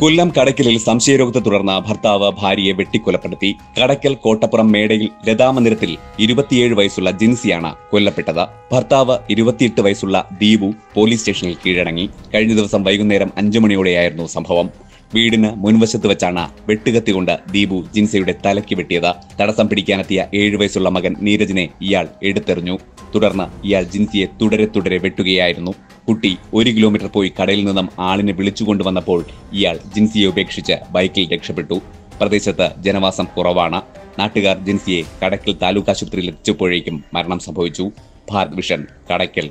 കൊല്ലം കടയ്ക്കലിൽ സംശയരോഗത്തെ തുടർന്ന് ഭർത്താവ് ഭാര്യയെ വെട്ടിക്കൊലപ്പെടുത്തി. കടയ്ക്കൽ കോട്ടപ്പുറം മേടയിൽ ലതാമന്ദിരത്തിൽ ഇരുപത്തിയേഴ് വയസ്സുള്ള ജിൻസിയാണ് കൊല്ലപ്പെട്ടത്. ഭർത്താവ് ഇരുപത്തിയെട്ട് വയസ്സുള്ള ദീപു പോലീസ് സ്റ്റേഷനിൽ കീഴടങ്ങി. കഴിഞ്ഞ ദിവസം വൈകുന്നേരം അഞ്ചു മണിയോടെയായിരുന്നു സംഭവം. വീടിന് മുൻവശത്ത് വെച്ചാണ് വെട്ടുകത്തി കൊണ്ട് ദീപു ജിൻസയുടെ തലയ്ക്ക് വെട്ടിയത്. തടസ്സം പിടിക്കാനെത്തിയ ഏഴു വയസ്സുള്ള മകൻ നീരജിനെ ഇയാൾ എടുത്തെറിഞ്ഞു. തുടർന്ന് ഇയാൾ ജിൻസിയെ തുടരെ തുടരെ വെട്ടുകയായിരുന്നു. കുട്ടി ഒരു കിലോമീറ്റർ പോയി കടയിൽ നിന്നും ആളിനെ വിളിച്ചുകൊണ്ടുവന്നപ്പോൾ ഇയാൾ ജിൻസിയെ ഉപേക്ഷിച്ച് ബൈക്കിൽ രക്ഷപ്പെട്ടു. പ്രദേശത്ത് ജനവാസം കുറവാണ്. നാട്ടുകാർ ജിൻസിയെ കടക്കൽ താലൂക്ക് ആശുപത്രിയിൽ എത്തിച്ചപ്പോഴേക്കും മരണം സംഭവിച്ചു. ഭാരത് വിഷൻ കടയ്ക്കൽ